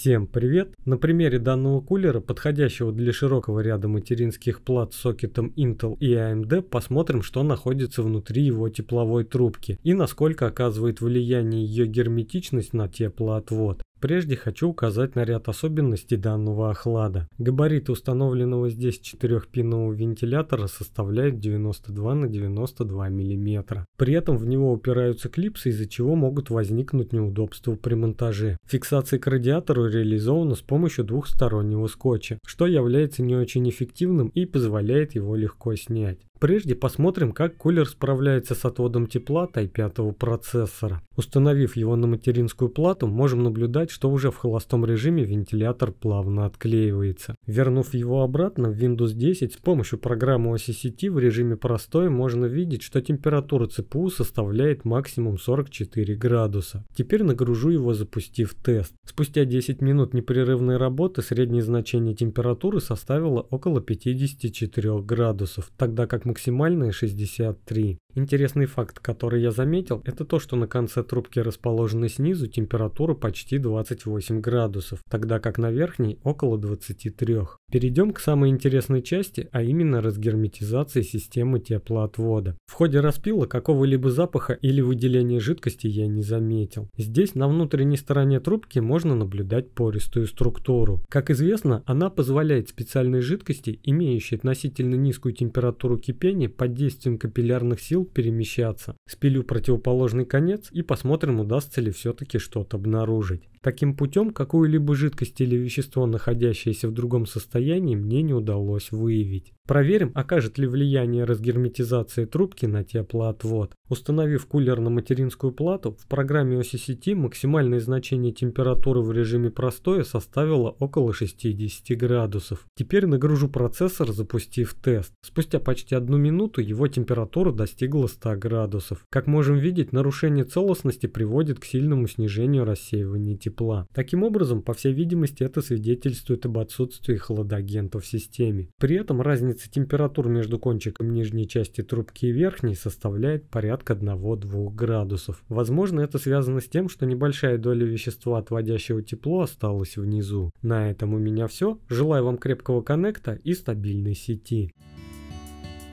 Всем привет! На примере данного кулера, подходящего для широкого ряда материнских плат с сокетом Intel и AMD, посмотрим, что находится внутри его тепловой трубки и насколько оказывает влияние ее герметичность на теплоотвод. Прежде хочу указать на ряд особенностей данного охлада. Габариты установленного здесь четырехпинного вентилятора составляют 92 на 92 мм. При этом в него упираются клипсы, из-за чего могут возникнуть неудобства при монтаже. Фиксация к радиатору реализована с помощью двухстороннего скотча, что является не очень эффективным и позволяет его легко снять. Прежде посмотрим, как кулер справляется с отводом тепла Type-5 процессора. Установив его на материнскую плату, можем наблюдать, что уже в холостом режиме вентилятор плавно отклеивается. Вернув его обратно в Windows 10 с помощью программы OCCT в режиме простой можно видеть, что температура ЦПУ составляет максимум 44 градуса. Теперь нагружу его, запустив тест. Спустя 10 минут непрерывной работы среднее значение температуры составило около 54 градусов, тогда как максимальная 63. Интересный факт, который я заметил, это то, что на конце трубки, расположенной снизу, температура почти 28 градусов, тогда как на верхней около 23. Перейдем к самой интересной части, а именно разгерметизации системы теплоотвода. В ходе распила какого-либо запаха или выделения жидкости я не заметил. Здесь на внутренней стороне трубки можно наблюдать пористую структуру. Как известно, она позволяет специальной жидкости, имеющей относительно низкую температуру кипения под действием капиллярных сил перемещаться. Спилю противоположный конец и посмотрим, удастся ли все-таки что-то обнаружить. Таким путем какую-либо жидкость или вещество, находящееся в другом состоянии, мне не удалось выявить. Проверим, окажет ли влияние разгерметизации трубки на теплоотвод. Установив кулер на материнскую плату, в программе OCCT максимальное значение температуры в режиме простое составило около 60 градусов. Теперь нагружу процессор, запустив тест. Спустя почти одну минуту его температура достигла 100 градусов. Как можем видеть, нарушение целостности приводит к сильному снижению рассеивания тепла. Таким образом, по всей видимости, это свидетельствует об отсутствии хладагента в системе. При этом Разница температур между кончиком нижней части трубки и верхней составляет порядка 1-2 градусов. Возможно, это связано с тем, что небольшая доля вещества, отводящего тепло, осталась внизу. На этом у меня все. Желаю вам крепкого коннекта и стабильной сети.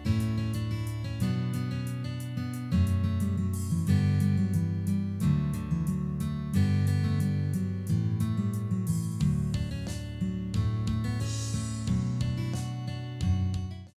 Thank you